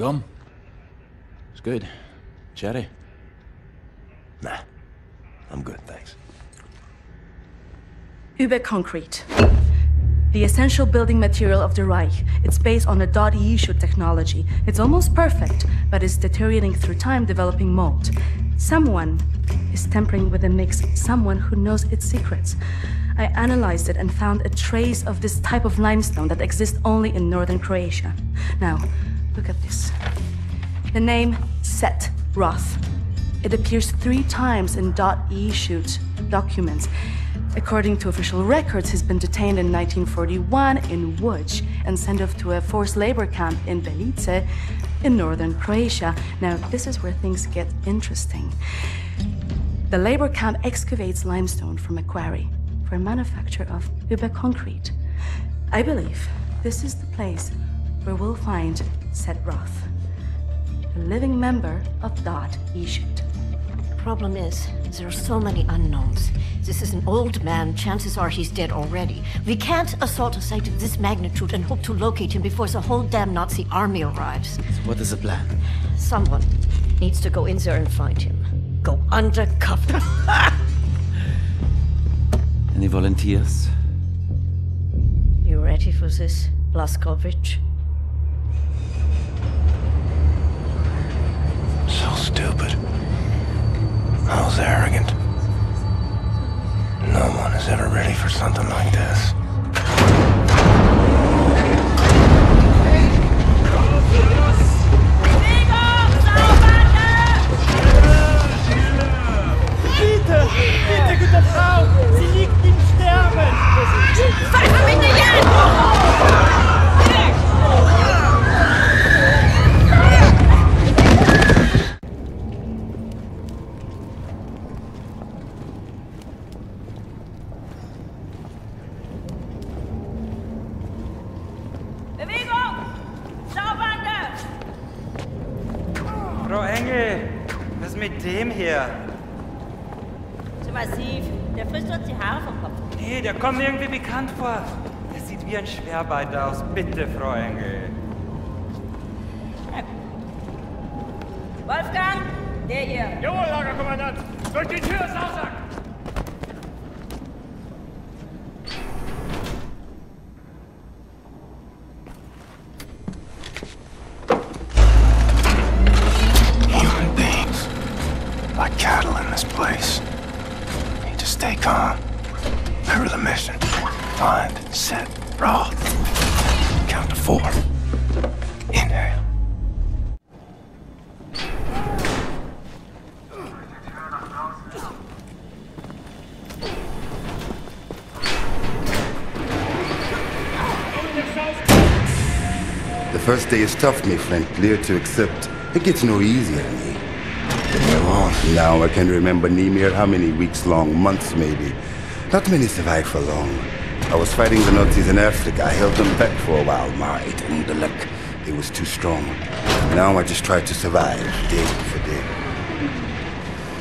Gum? It's good. Cherry? Nah. I'm good, thanks. Uber concrete. The essential building material of the Reich. It's based on a Da'at Yichud technology. It's almost perfect, but it's deteriorating through time, developing mold. Someone is tampering with the mix, someone who knows its secrets. I analyzed it and found a trace of this type of limestone that exists only in northern Croatia. Now, look at this. The name Set Roth. It appears three times in .e shoot documents. According to official records, he's been detained in 1941 in Łódź and sent off to a forced labor camp in Belica in northern Croatia. Now, this is where things get interesting. The labor camp excavates limestone from a quarry for manufacture of Uber concrete. I believe this is the place where we'll find Set Roth, a living member of Da'at Yichud. Problem is, there are so many unknowns. This is an old man. Chances are he's dead already. We can't assault a site of this magnitude and hope to locate him before the whole damn Nazi army arrives. So what is the plan? Someone needs to go in there and find him. Go undercover. Any volunteers? you ready for this, Blazkowicz? Stupid. I was arrogant. No one is ever ready for something like this. Bitte, bitte, gute Frau, sie liegt im Sterben. Bewegung! Frau Engel, was ist mit dem hier? Zu massiv. Der frisst uns die Haare vom Kopf. Nee, der kommt mir irgendwie bekannt vor. Der sieht wie ein Schwerbeiter aus. Bitte, Frau Engel. Wolfgang, der hier. Jawohl, Lagerkommandant. Durch die Tür, Sausack. First day is tough, my friend, clear to accept. It gets no easier me. Oh, now I can remember Nemir how many weeks long, months maybe. Not many survive for long. I was fighting the Nazis in Africa. I held them back for a while, my and the luck. It was too strong. Now I just try to survive, day for day.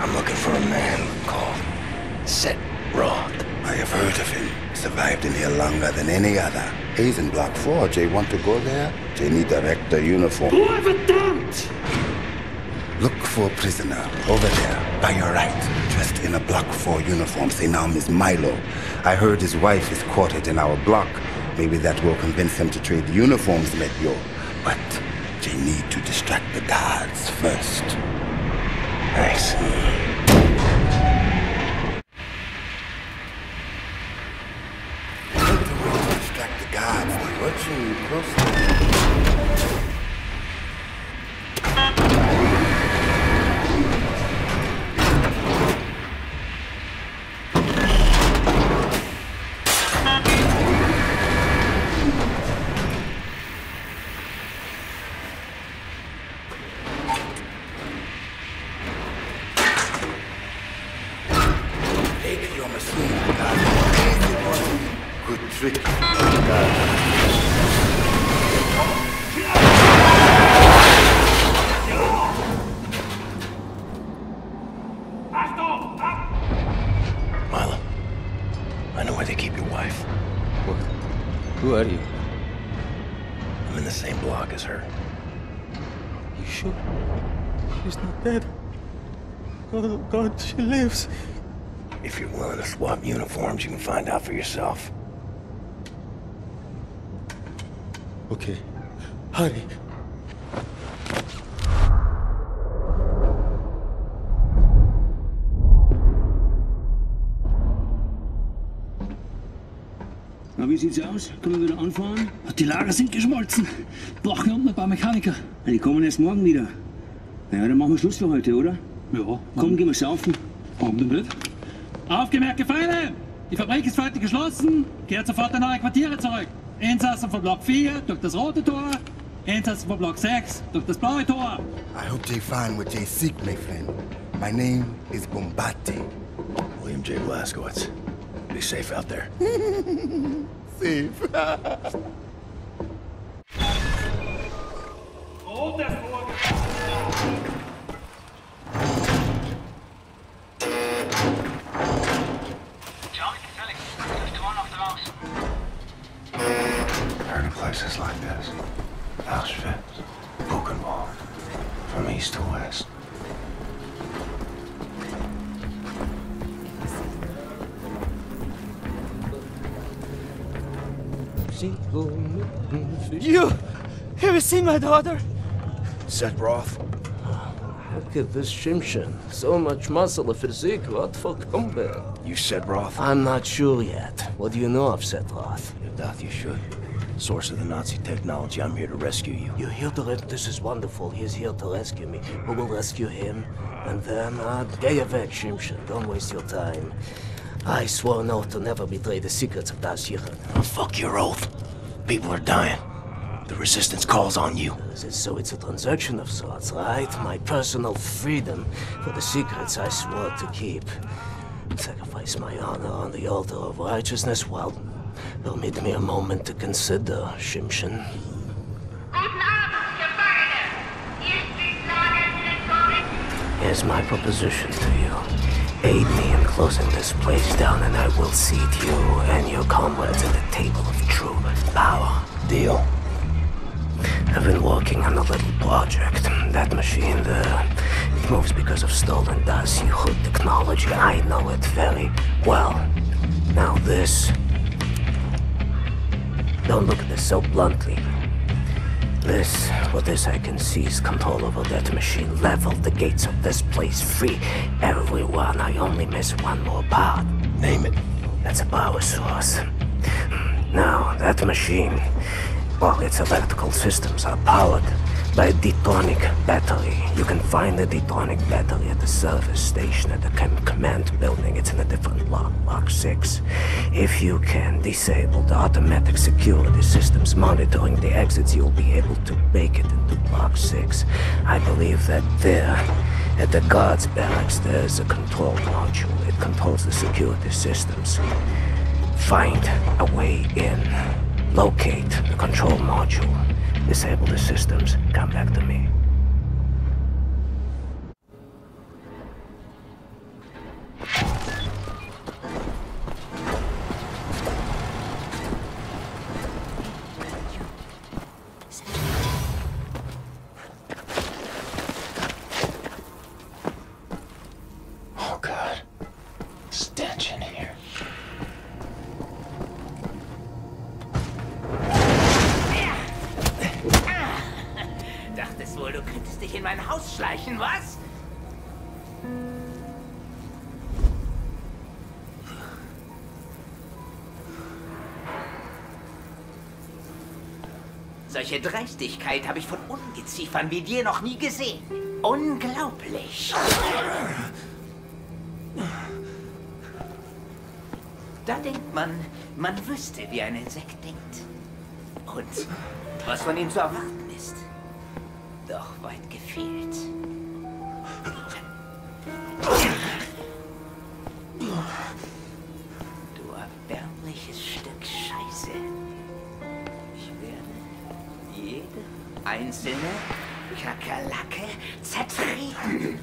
I'm looking for a man called Set Roth. I have heard of him. Survived in here longer than any other. He's in Block 4. Jay want to go there? Jay need a rector uniform. Whoever dumped! Look for a prisoner over there, by your right, dressed in a Block 4 uniform. Say now, Miss Milo. I heard his wife is quartered in our block. Maybe that will convince him to trade uniforms with you. But they need to distract the guards first. I Distract the guards. They're watching closely. Take your machine. Good trick. Guard. She lives. If you're willing to swap uniforms, you can find out for yourself. Okay. Hurry. Na, wie sieht's aus? Können wir wieder anfahren? Die Lager sind geschmolzen. Brauchen unten ein paar Mechaniker. Ja, die kommen erst morgen wieder. Ja, dann machen wir Schluss für heute, oder? Ja. Komm, gehen wir saufen. Warum denn nicht? Aufgemerkte Feinde! Die Fabrik ist heute geschlossen. Kehrt sofort in eure Quartiere zurück. Insassen von Block 4 durch das rote Tor. Insassen von Block 6 durch das blaue Tor. I hope they find what they seek, my friend. My name is Bombati. William J. Blaskowitz. Be safe out there. Safe. Heard of east to west. You! Have you seen my daughter? Set Roth? Look at this Shimshon. So much muscle, a physique. What for combat? You said Roth? I'm not sure yet. What do you know of Set Roth? You doubt you should. Source of the Nazi technology. I'm here to rescue you. You're here to res- This is wonderful. He's here to rescue me. Who will rescue him? And then, uh, weg, Shimshon. Don't waste your time. I swore an oath to never betray the secrets of Da'at Yichud. Oh, fuck your oath. People are dying. The resistance calls on you. So it's a transaction of sorts, right? My personal freedom for the secrets I swore to keep. Sacrifice my honor on the altar of righteousness? Well, permit me a moment to consider, Shimshon. Here's my proposition to you. Aid me in closing this place down, and I will seat you and your comrades at the table of true power. Deal. I've been working on a little project. That machine there, it moves because of stolen Da'at Yichud technology. I know it very well. Now this... Don't look at this so bluntly. This, for this I can seize control over that machine, level the gates of this place, free everyone. I only miss one more part. Name it. That's a power source. Now, that machine, well, its electrical systems are powered by a detonic battery. You can find the detonic battery at the service station at the command building. It's in a different block, block 6. If you can disable the automatic security systems monitoring the exits, you'll be able to make it into block 6. I believe that there, at the guards barracks, there's a control module. It controls the security systems. Find a way in. Locate the control module. Disable the systems. Come back to me. Solche Dreistigkeit habe ich von Ungeziefern wie dir noch nie gesehen. Unglaublich. Da denkt man, man wüsste, wie ein Insekt denkt. Und was von ihm zu erwarten einzelne Kakerlake zertreten.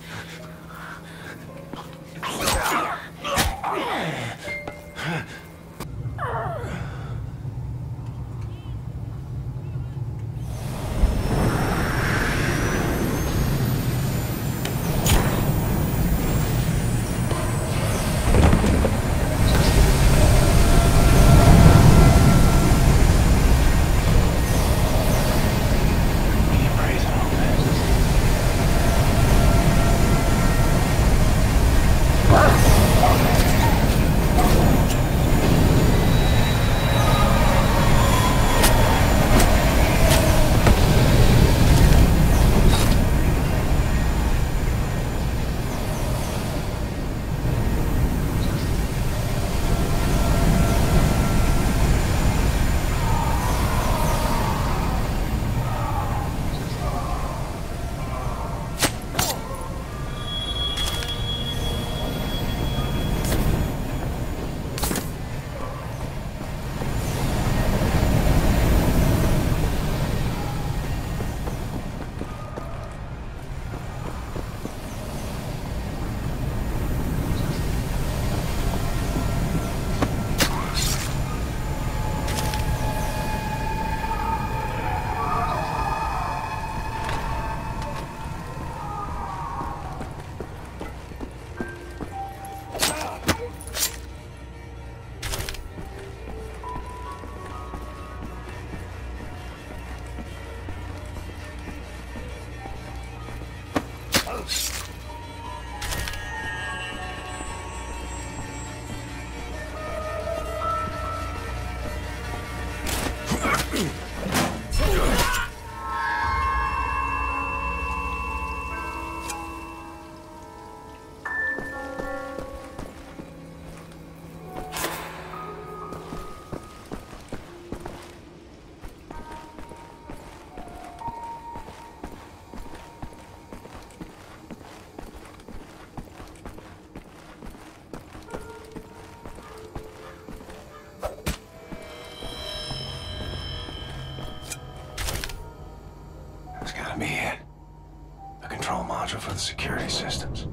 Security systems.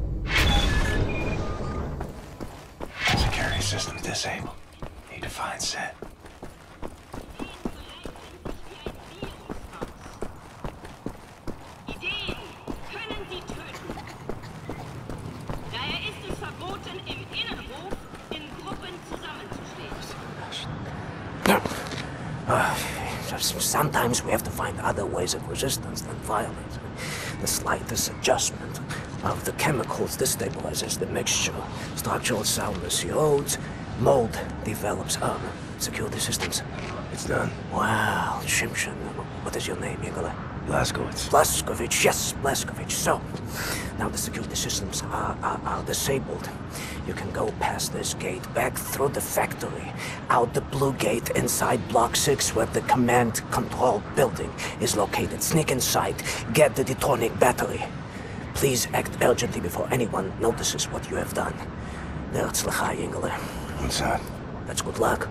Security systems disabled. Need to find set. Ideen können Sie töten. Daher ist es verboten, im Innenhof in Gruppen zusammenzustehen. Uh, sometimes we have to find other ways of resistance than violence. The slightest adjustment of the chemicals destabilizes the mixture. Structural soundness erodes, mold develops. Um, security systems. It's done. Wow, Shimshon. What is your name, Igor? Blazkowicz. Blazkowicz, yes, Blazkowicz. So, now the security systems are, are, are disabled. You can go past this gate, back through the factory, out the blue gate inside Block 6 where the command control building is located. Sneak inside, get the detonic battery. Please act urgently before anyone notices what you have done. Herzlichen Engel. What's that? That's good luck.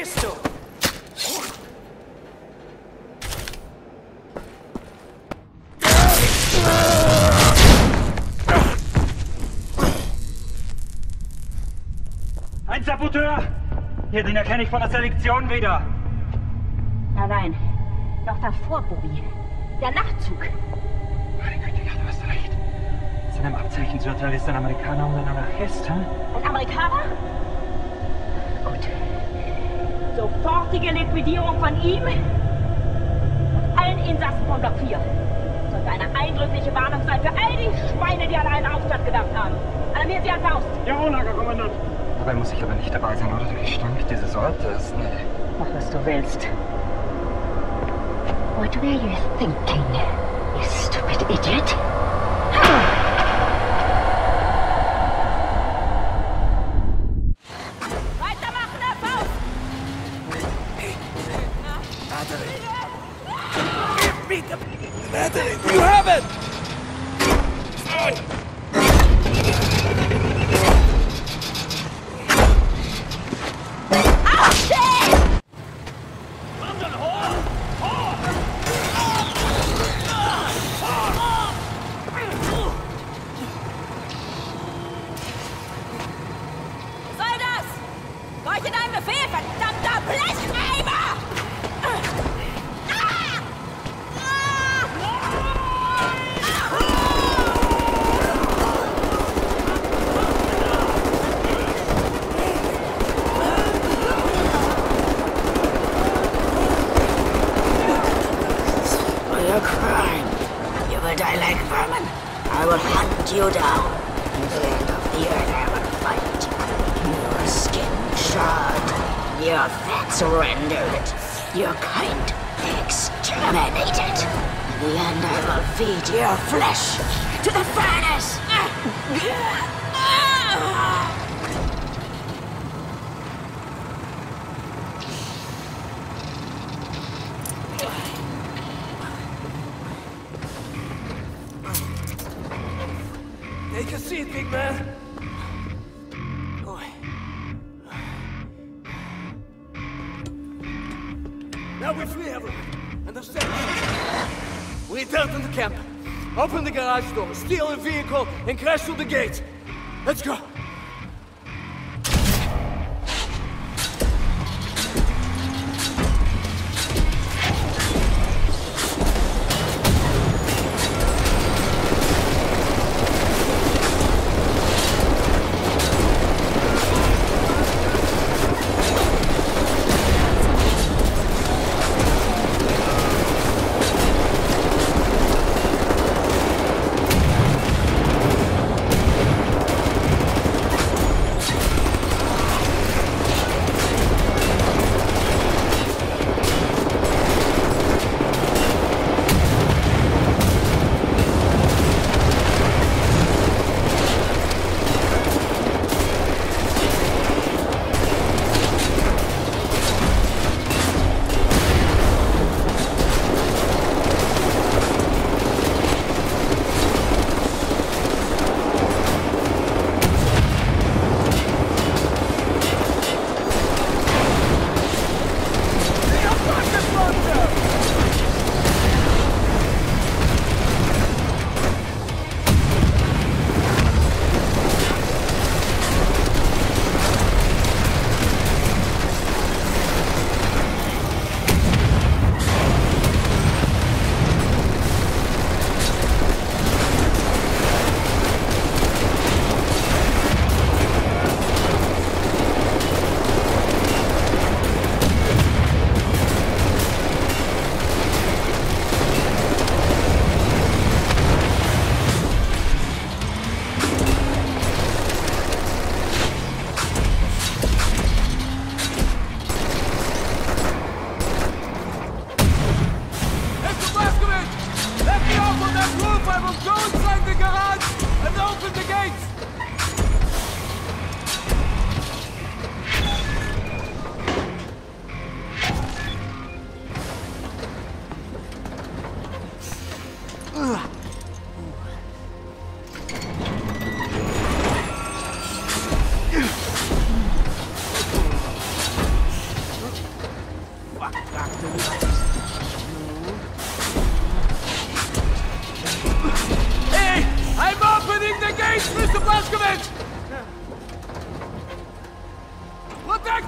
Bist du? Ein Saboteur! Hier, den erkenne ich von der Selektion wieder. Nein, nein. Noch davor, Bobby. Der Nachtzug. Meine Güte, ja, du hast recht. Seinem Abzeichen zu urteilen ist ein Amerikaner und ein Anarchist, hm? Ein Amerikaner? Gut. Sofortige Liquidierung von ihm und allen Insassen von Block 4. Sollte eine eindrückliche Warnung sein für all die Schweine, die an einen Aufstand gedacht haben. Alarmieren Sie an Faust. Jawohl, Lagerkommandant. Dabei muss ich aber nicht dabei sein, oder? Der Gestank dieses Ortes. Nee. Mach, was du willst. What were you thinking, you stupid idiot? You have it! Soll das? Leuchte deinen Befehl, verdammter Blechreiber! For your crime, you will die like vermin. I will hunt you down. To the end of the earth I will fight. Your skin charred, fats rendered, your kind exterminated. In the end I will feed your flesh to the furnace. Take a seat, big man. Open the garage door, steal a vehicle, and crash through the gate. Let's go.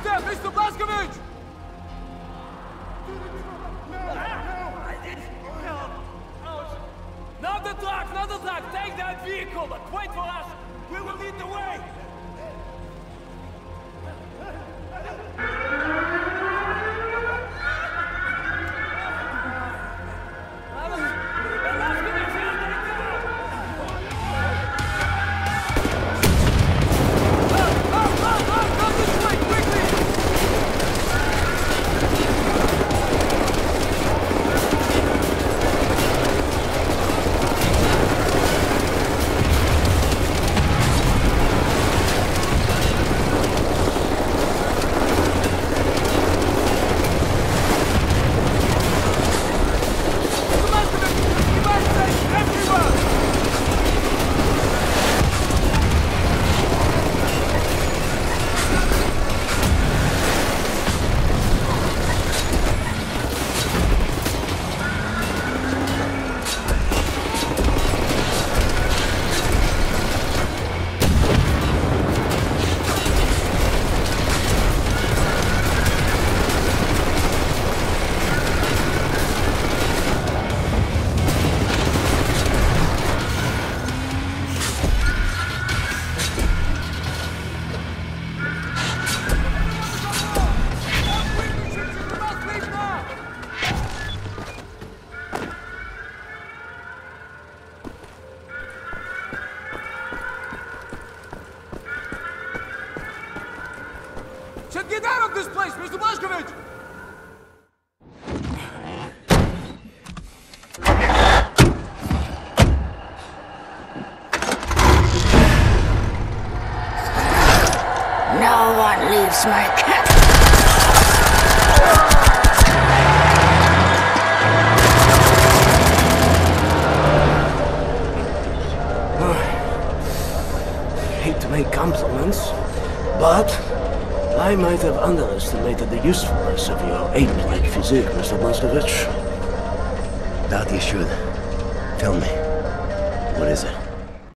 Protector, Mr. Blazkowicz! Not the truck, not the truck! Take that vehicle, but wait for us! We will lead the way! Mr. Blazkowicz! No one leaves my camp. Hate to make compliments, but I might have underestimated the usefulness of your ape-like physique, Mr. Blazkowicz. Doubt you should. Tell me?